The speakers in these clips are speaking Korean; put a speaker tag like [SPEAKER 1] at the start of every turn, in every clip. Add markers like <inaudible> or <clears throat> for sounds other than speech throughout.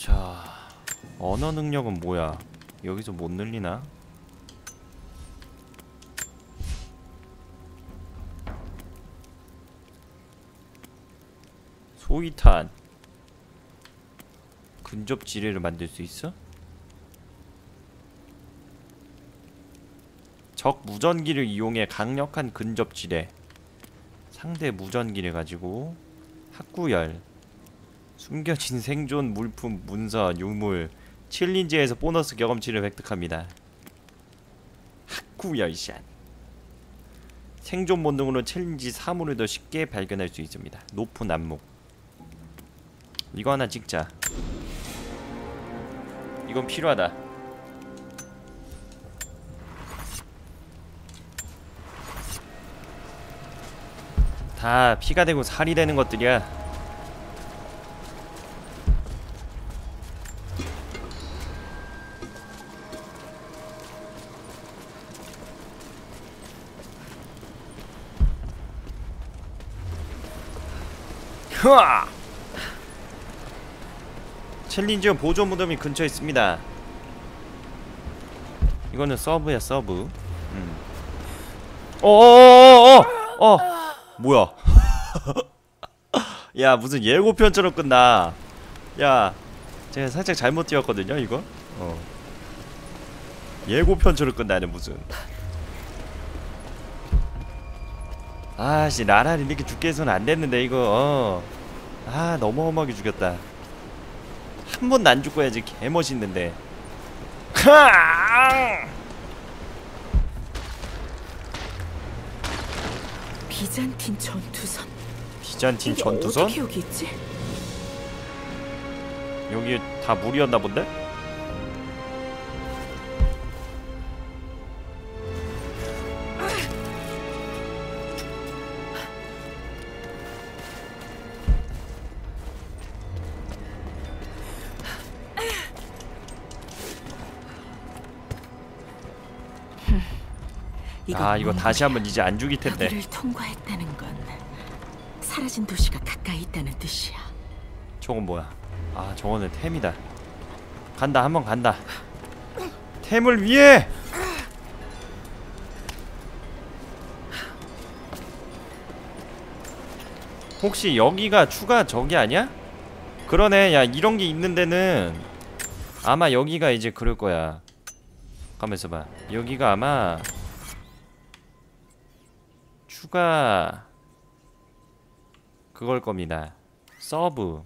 [SPEAKER 1] 자 언어 능력은 뭐야 여기서 못 늘리나? 소위탄 근접 지뢰를 만들 수 있어? 적 무전기를 이용해 강력한 근접 지뢰 상대 무전기를 가지고 학구열 숨겨진 생존 물품 문서 유물 challenge에서 보너스 경험치를 획득합니다. 학구 열샷 생존 본능으로 challenge 사물을 더 쉽게 발견할 수 있습니다. 높은 안목. 이거 하나 찍자. 이건 필요하다. 다 피가 되고 살이 되는 것들이야 흐아! 챌린지온 보조 무덤이 근처에 있습니다. 이거는 서브야 서브. 음. 어어어어 어, 어. 뭐야? <laughs> 야 무슨 예고편처럼 끝나. 야 제가 살짝 잘못 뛰었거든요 이거. 어. 예고편처럼 끝나네 무슨. 아씨 나란히 이렇게 죽게 해서는 안 됐는데 이거. 어. 아 너무 험하게 죽였다. 한 번도 안 죽고 해야지 개 멋있는데.
[SPEAKER 2] 비잔틴 전투선.
[SPEAKER 1] 비잔틴 전투선?
[SPEAKER 2] 여기 있지?
[SPEAKER 1] 여기 다 물이었나 본데? 아 이거 다시 한번 이제 안 죽일 텐데.
[SPEAKER 2] 여기를 통과했다는 건 사라진 도시가 가까이 있다는 뜻이야.
[SPEAKER 1] 저건 뭐야? 아 저거는 템이다. 간다 한 번 간다. 템을 위해. 혹시 여기가 추가 저기 아니야? 그러네. 야 이런 게 있는 데는 아마 여기가 이제 그럴 거야. 가만 있어봐. 여기가 아마 추가 그걸 겁니다. 서브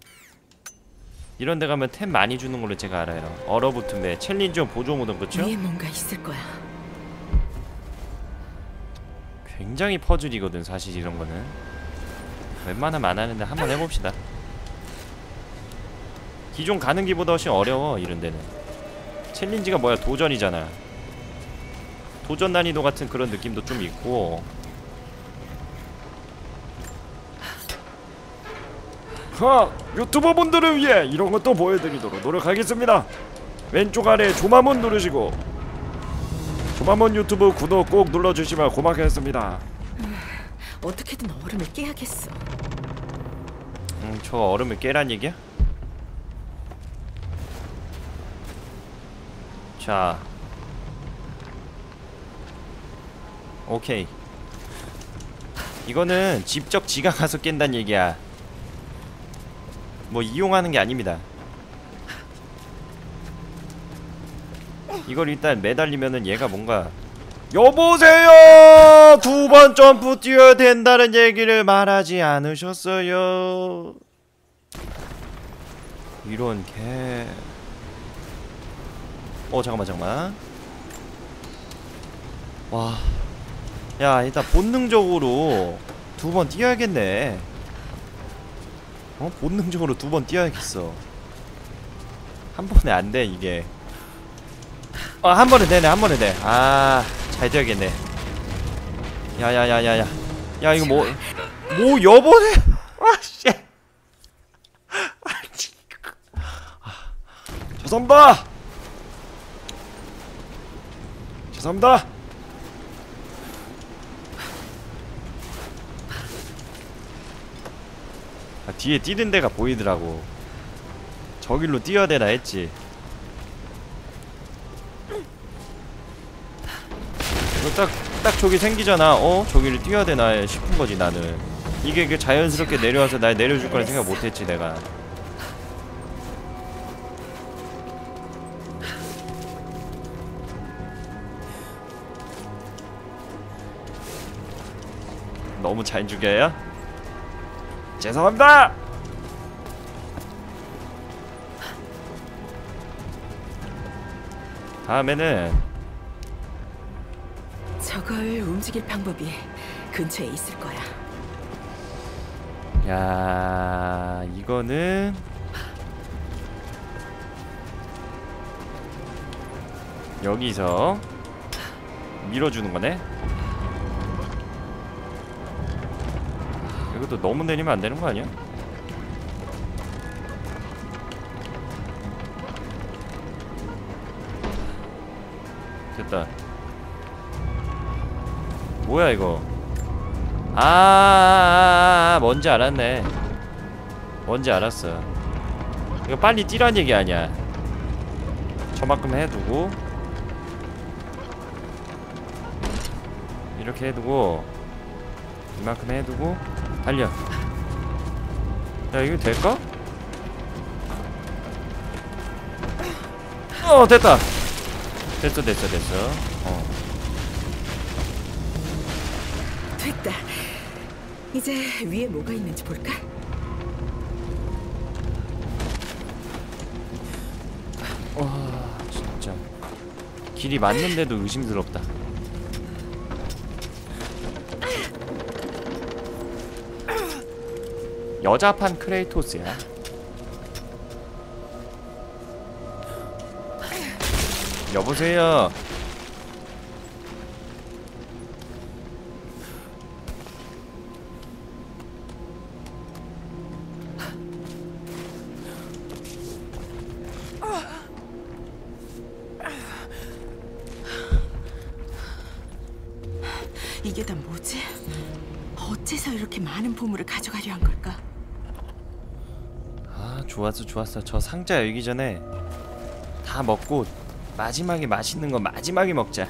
[SPEAKER 1] 이런 데 가면 템 많이 주는 걸로 제가 알아요. 얼어붙은 배 challenge 보조 무덤 그쵸?
[SPEAKER 2] 위에 뭔가 있을 거야.
[SPEAKER 1] 굉장히 퍼즐이거든 사실 이런 거는. 웬만하면 안 하는데 한번 해봅시다. 기존 가는 길보다 훨씬 어려워 이런 데는. 챌린지가 뭐야 도전이잖아. 도전 난이도 같은 그런 느낌도 좀 있고
[SPEAKER 3] 하! 유튜버 분들을 위해 이런 것도 보여드리도록 노력하겠습니다. 왼쪽 아래 조마문 누르시고 조마문 유튜브 구독 꼭 눌러주시면 고맙겠습니다.
[SPEAKER 2] 어떻게든 얼음을 깨야겠어.
[SPEAKER 1] 음, 저 얼음을 깨란 얘기야? 자 오케이 이거는 직접 지가 가서 깬다는 얘기야 뭐 이용하는 게 아닙니다 이걸 일단 매달리면은 얘가 뭔가 여보세요 두 번 점프 뛰어야 된다는 얘기를 말하지 않으셨어요 이런 개. 어 잠깐만 잠깐만. 와. 야 일단 본능적으로 두 번 뛰어야겠네. 어 본능적으로 두 번 뛰어야겠어. 한 번에 안 돼 이게. 어한 번에 되네 한 번에 돼. 아잘 뛰어야겠네. 야야야야야. 야 이거 뭐뭐 여보세. 아 씨.
[SPEAKER 3] 죄송합니다. 죄송합니다.
[SPEAKER 1] 뒤에 뛰는 데가 보이더라고. 저길로 뛰어야 되나 했지 딱, 딱 저기 생기잖아 어? 저기를 뛰어야 되나 싶은 거지 나는 이게 그 자연스럽게 내려와서 날 내려줄 거라 생각 못했지 내가 너무 잘 죽여요?
[SPEAKER 3] 죄송합니다.
[SPEAKER 1] 다음에는
[SPEAKER 2] 저걸 움직일 방법이 근처에 있을 거야.
[SPEAKER 1] 야 이거는 여기서 밀어주는 거네. 이것도 너무 내리면 안 되는 거 아니야? 됐다. 뭐야 이거? 아, 아, 아, 아, 뭔지 알았네. 뭔지 알았어. 이거 빨리 뛰란 얘기 아니야. 저만큼 해두고 이렇게 해두고 이만큼 해두고 달려. 야 이거 될까? 어 됐다. 됐어 됐어 됐어. 어.
[SPEAKER 2] 됐다. 이제 위에 뭐가 있는지 볼까?
[SPEAKER 1] 와 진짜 길이 맞는데도 의심스럽다. 여자판 크레이토스야. 여보세요.
[SPEAKER 2] 이게 다 뭐지? 어째서 이렇게 많은 보물을 가져가려 한 걸까?
[SPEAKER 1] 아 좋았어 좋았어. 저 상자 열기 전에 다 먹고 마지막에 맛있는 거 마지막에 먹자.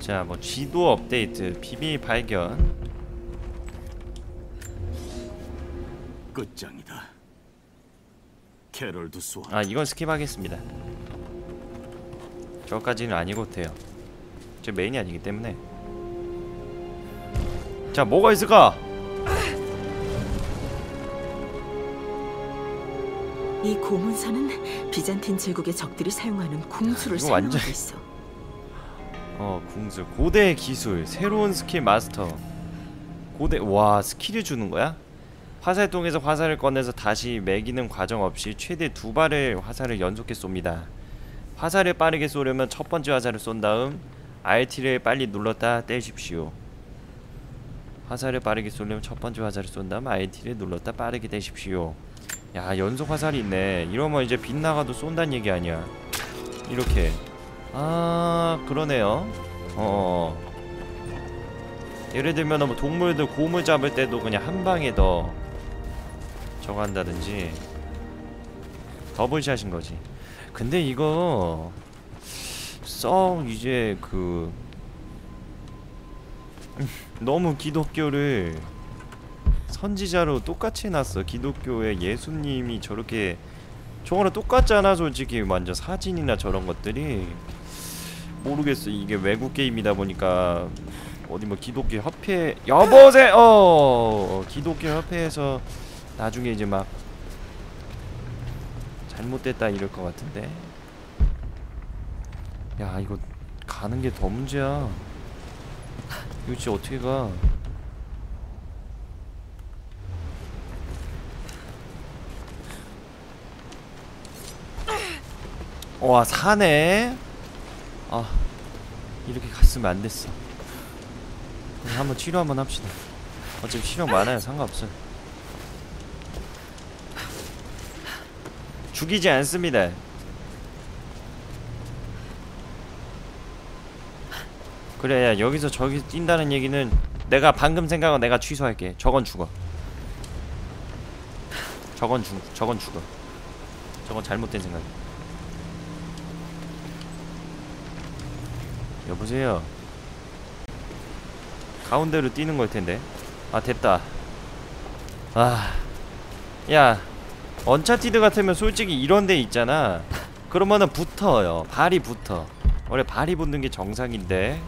[SPEAKER 1] 자, 뭐 지도 업데이트, 비밀 발견.
[SPEAKER 4] 끝장이다. 캐럴드 수아.
[SPEAKER 1] 아, 이건 skip하겠습니다. 저까지는 아니고 돼요. 저 메인이 아니기 때문에. 자, 뭐가 있을까?
[SPEAKER 2] 이 고문서는 비잔틴 제국의 적들이 사용하는 궁수를 설명하고
[SPEAKER 1] 완전-
[SPEAKER 2] 있어.
[SPEAKER 1] 어, 궁수, 고대 기술, 새로운 스킬 마스터. 고대 와, skill을 주는 거야? 화살통에서 화살을 꺼내서 다시 매기는 과정 없이 최대 두 발의 화살을 연속해 쏩니다. 화살을 빠르게 쏘려면 첫 번째 화살을 쏜 다음 RT를 빨리 눌렀다 떼십시오. 화살을 빠르게 쏘려면 첫 번째 화살을 쏜 다음 RT를 눌렀다 빠르게 떼십시오. 야 연속 화살이 있네. 이러면 이제 빗나가도 쏜다는 얘기 아니야. 이렇게. 아 그러네요. 어. 예를 들면 뭐 동물들 곰을 잡을 때도 그냥 한 방에 더 저거 한다든지 더블샷인 거지. 근데 이거 썩 이제 그 <laughs> 너무 기독교를 선지자로 똑같이 해놨어. 기독교의 예수님이 저렇게 저거랑 똑같잖아 솔직히. 완전 사진이나 저런 것들이. 모르겠어. 이게 외국 게임이다 보니까 어디 뭐 기독교 협회 여보세요 어 기독교 협회에서 나중에 이제 막 잘못됐다 이럴 것 같은데. 야 이거 가는 게 더 문제야. 이거 진짜 어떻게 가 와 사네 아 이렇게 갔으면 안 됐어. 한번 치료 한번 합시다. 어차피 치료 많아요. 상관없어요. 죽이지 않습니다. 그래 야 여기서 저기 뛴다는 얘기는 내가 방금 생각은 내가 취소할게. 저건 죽어. 저건 죽 저건 죽어. 저건 잘못된 생각 여보세요? 가운데로 뛰는 걸 텐데. 아 됐다. 아야 Uncharted 같으면 솔직히 이런 데 있잖아. 그러면은 붙어요. 발이 붙어. 원래 발이 붙는 게 정상인데.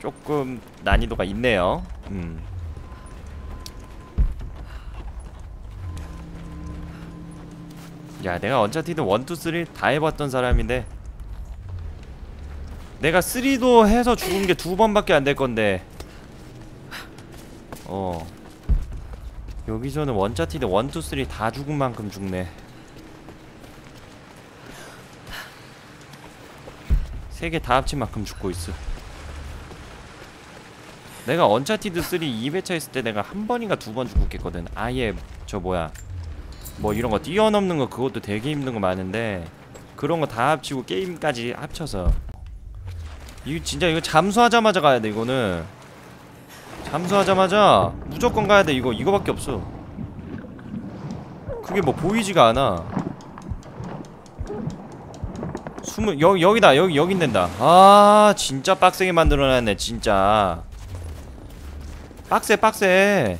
[SPEAKER 1] 조금 난이도가 있네요. 음. 야, 내가 Uncharted 1, 2, 3 다 해봤던 사람인데 내가 3도 해서 죽은 게 두 번밖에 안 될 건데. 어. 여기서는 1, 2, 3다 죽은 만큼 죽네. 세 개 다 합친 만큼 죽고 있어. 내가 Uncharted 3 2회차 했을 때 내가 한 번인가 두 번 죽었겠거든. 아예 저 뭐야. 뭐 이런 거 뛰어넘는 거 그것도 되게 힘든 거 많은데 그런 거 다 합치고 게임까지 합쳐서 이거 진짜 이거 잠수하자마자 가야 돼 이거는. 잠수하자마자 무조건 가야 돼. 이거 이거밖에 없어. 그게 뭐 보이지가 않아. 숨을 여 여기다 여기 여긴 된다. 아 진짜 빡세게 만들어놨네 진짜. 빡세 빡세.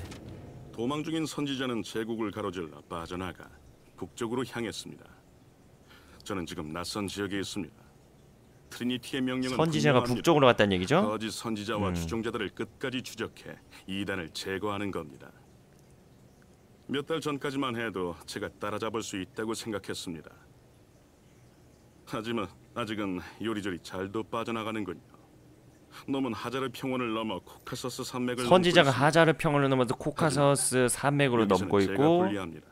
[SPEAKER 4] 도망 중인 선지자는 제국을 가로질러 빠져나가 북쪽으로 향했습니다. 저는 지금 낯선 지역에 있습니다. 트리니티의 명령은
[SPEAKER 1] 선지자가
[SPEAKER 4] 분명합니다.
[SPEAKER 1] 북쪽으로 갔다는 얘기죠?
[SPEAKER 4] 거짓 선지자와
[SPEAKER 1] 음.
[SPEAKER 4] 추종자들을 끝까지 추적해 이단을 제거하는 겁니다. 몇 달 전까지만 해도 제가 따라잡을 수 있다고 생각했습니다. 하지만 아직은 요리조리 잘도 빠져나가는군요. 놈은 하자르 평원을 넘어 코카서스 산맥을
[SPEAKER 1] 선지자가. 하자르 평원을 넘어서 코카서스 산맥으로 넘고 있고
[SPEAKER 4] 불리합니다.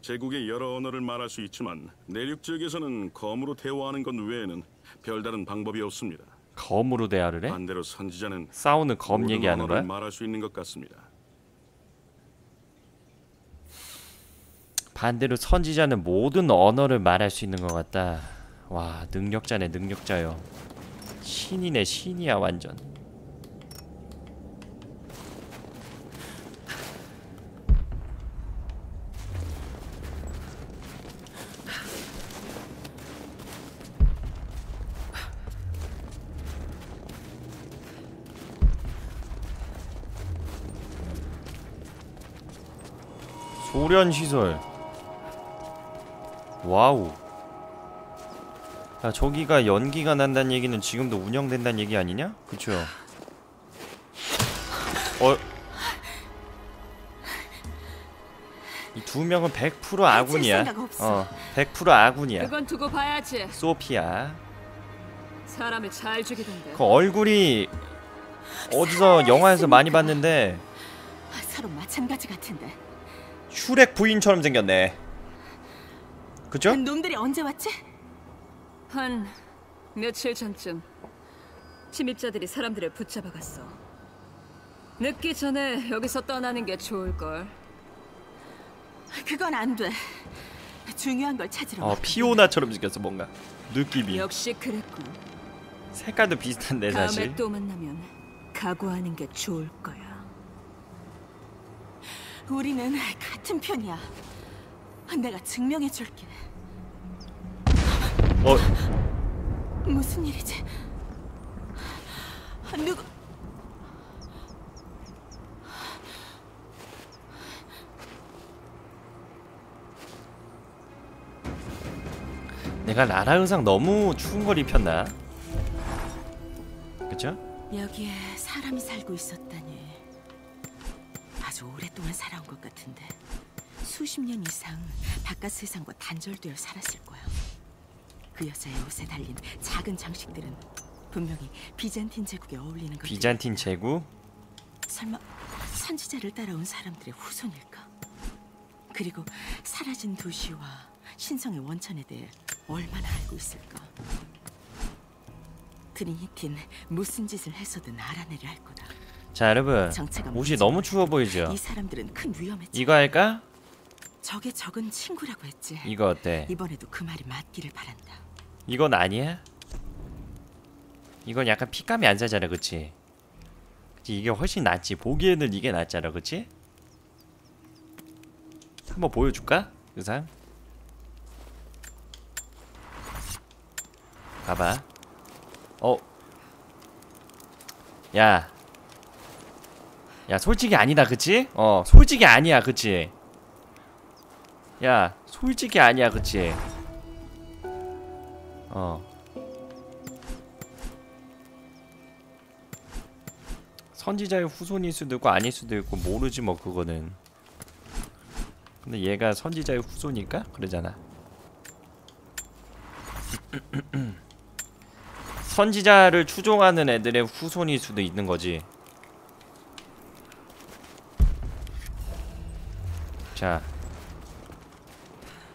[SPEAKER 4] 제국의 여러 언어를 말할 수 있지만 내륙 지역에서는 검으로 대화하는 것 외에는 별다른 방법이 없습니다.
[SPEAKER 1] 검으로 대화를 해?
[SPEAKER 4] 반대로 선지자는
[SPEAKER 1] 싸우는 검 얘기하는 거야?
[SPEAKER 4] 말할 수 있는 것 같습니다.
[SPEAKER 1] 반대로 선지자는 모든 언어를 말할 수 있는 것 같다. 와 능력자네 능력자요. 신이네 신이야 완전. 소련 시설. 와우. 야 저기가 연기가 난다는 얘기는 지금도 운영된다는 얘기 아니냐? 그쵸? 어? 이 두 명은 100% 아군이야.
[SPEAKER 2] 어,
[SPEAKER 1] 100% 아군이야.
[SPEAKER 2] 그건 두고 봐야지.
[SPEAKER 1] 소피아.
[SPEAKER 2] 사람을 잘 죽이던데.
[SPEAKER 1] 그 얼굴이 어디서 영화에서 많이 봤는데
[SPEAKER 2] 서로 마찬가지 같은데.
[SPEAKER 1] 슈렉 부인처럼 생겼네. 그죠?
[SPEAKER 2] 놈들이 언제 왔지? 한 며칠 전쯤 침입자들이 사람들을 붙잡아갔어. 늦기 전에 여기서 떠나는 게 좋을 걸. 그건 안 돼. 중요한 걸 찾으러.
[SPEAKER 1] 어 피오나처럼 생겼어 뭔가 느낌이.
[SPEAKER 2] 역시 그랬군.
[SPEAKER 1] 색깔도 비슷한데 네, 사실.
[SPEAKER 2] 다음에 또 만나면 각오하는 게 좋을 거야. 우리는 같은 편이야. 내가 증명해 줄게.
[SPEAKER 1] 어
[SPEAKER 2] 무슨 일이지? 누구?
[SPEAKER 1] 내가 나라 의상 너무 추운 걸 입혔나? 그쵸?
[SPEAKER 2] 여기에 사람이 살고 있었다니. 아주 오랫동안 살아온 것 같은데 수십 년 이상 바깥 세상과 단절되어 살았을 거야. 그 여자의 옷에 달린 작은 장식들은 분명히 비잔틴 제국에 어울리는 것.
[SPEAKER 1] 비잔틴 제국?
[SPEAKER 2] 설마 선지자를 따라온 사람들의 후손일까? 그리고 사라진 도시와 신성의 원천에 대해 얼마나 알고 있을까? 트리니티는 무슨 짓을 해서든 알아내려 할 거다.
[SPEAKER 1] 자 여러분 옷이 너무 추워 보이죠?
[SPEAKER 2] 이 사람들은 큰 위험에.
[SPEAKER 1] 이거 할까?
[SPEAKER 2] 적의 적은 친구라고 했지.
[SPEAKER 1] 이거 어때?
[SPEAKER 2] 이번에도 그 말이 맞기를 바란다.
[SPEAKER 1] 이건 아니야? 이건 약간 피감이 안 사잖아? 그치 이게 훨씬 낫지 보기에는 이게 낫잖아 그치? 한번 보여줄까? 의상 봐봐 어 야. 야, 솔직히 아니다, 그치? 어, 솔직히 아니야, 그치? 야, 솔직히 아니야, 그치? 어. 선지자의 후손일 수도 있고 아닐 수도 있고 모르지 뭐 그거는. 근데 얘가 선지자의 후손일까? 그러잖아. <clears throat> 선지자를 추종하는 애들의 후손일 수도 있는 거지. 자,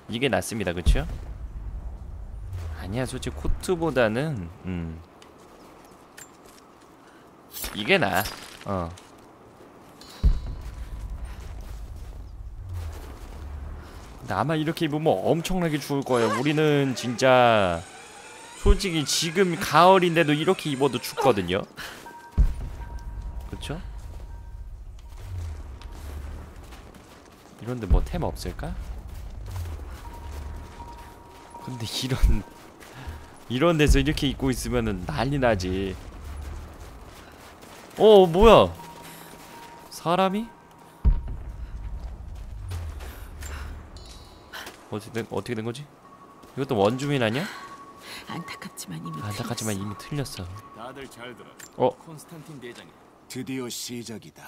[SPEAKER 1] 이게 낫습니다, 그쵸? 아니야, 솔직히 코트보다는 음 이게 나. 어. 근데 아마 이렇게 입으면 엄청나게 추울 거예요. 우리는 진짜 솔직히 지금 가을인데도 이렇게 입어도 춥거든요. 이런데 뭐 템 없을까? 근데 이런 <laughs> 이런 데서 이렇게 입고 있으면은 난리 나지. 어 뭐야? 사람이? 어떻게 된 어떻게 된 거지? 이것도 원주민 아니야?
[SPEAKER 2] 안타깝지만 이미
[SPEAKER 1] 안타깝지만
[SPEAKER 2] 틀렸어.
[SPEAKER 1] 이미 틀렸어.
[SPEAKER 4] 다들 잘 들어.
[SPEAKER 1] 어
[SPEAKER 4] 콘스탄틴 대장이
[SPEAKER 5] 드디어 시작이다.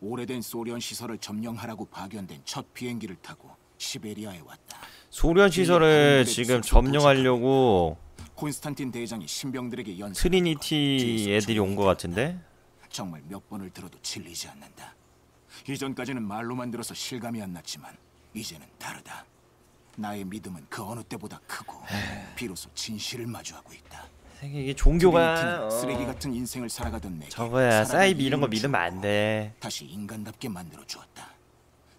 [SPEAKER 5] 오래된 소련 시설을 점령하라고 파견된 첫 비행기를 타고 시베리아에 왔다.
[SPEAKER 1] 소련 시설을 지금 점령하려고
[SPEAKER 5] 콘스탄틴 대장이 신병들에게 연
[SPEAKER 1] 트리니티 애들이 온 것 같은데?
[SPEAKER 5] 정말 몇 번을 들어도 질리지 않는다. 이전까지는 말로만 들어서 실감이 안 났지만 이제는 다르다. 나의 믿음은 그 어느 때보다 크고 비로소 진실을 마주하고 있다.
[SPEAKER 1] 이게 종교가 어,
[SPEAKER 5] 쓰레기 같은 인생을 살아가던 내게
[SPEAKER 1] 저거야 사이비 이런 거 믿으면
[SPEAKER 5] 주었고
[SPEAKER 1] 안 돼.
[SPEAKER 5] 다시 인간답게 만들어 주었다.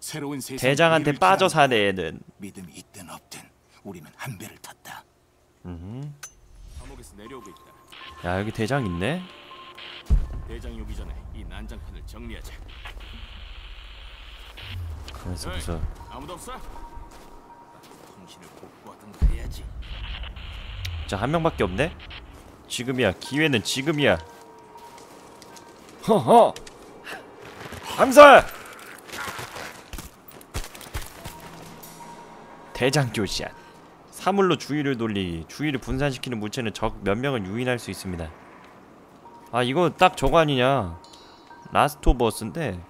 [SPEAKER 5] 새로운 세상
[SPEAKER 1] 대장한테 빠져 사네 애는.
[SPEAKER 5] 믿음이 있든 없든 우리는 한 배를 탔다.
[SPEAKER 1] 음.
[SPEAKER 4] 감옥에서 내려오고 있다.
[SPEAKER 1] 야 여기 대장 있네.
[SPEAKER 4] 대장이 오기 전에 이 난장판을 정리하자.
[SPEAKER 1] 그래서 무슨
[SPEAKER 4] 아무도 없어? 통신을 복구하든가 해야지.
[SPEAKER 1] 자 한 명밖에 없네. 지금이야 기회는 지금이야.
[SPEAKER 3] 허허. 암살.
[SPEAKER 1] 대장 교시야. 사물로 주의를 돌리기. 주의를 분산시키는 물체는 적 몇 명을 유인할 수 있습니다. 아 이거 딱 저거 아니냐? Last of Us인데